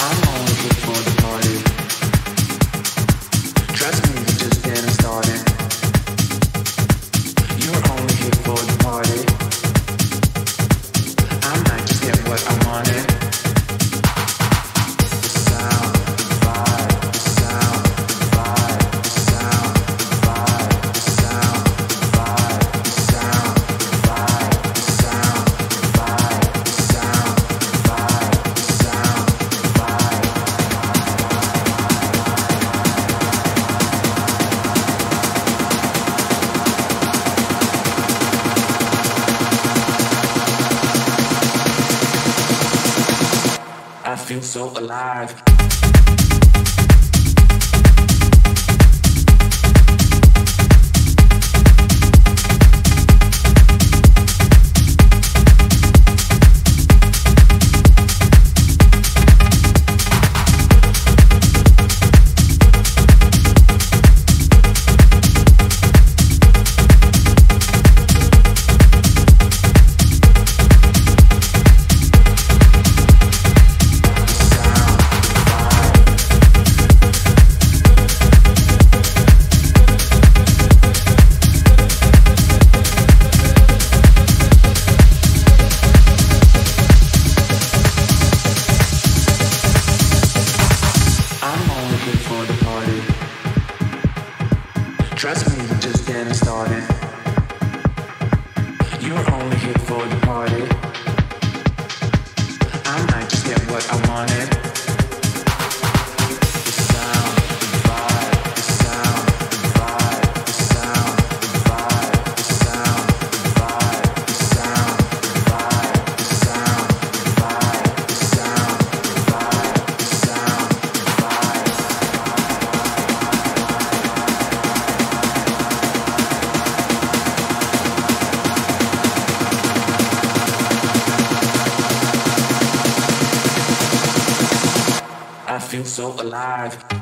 I'm only here for the feel so alive. Trust me, we're just getting started. You're only here for the party. I might just get what I wanted. feel so alive.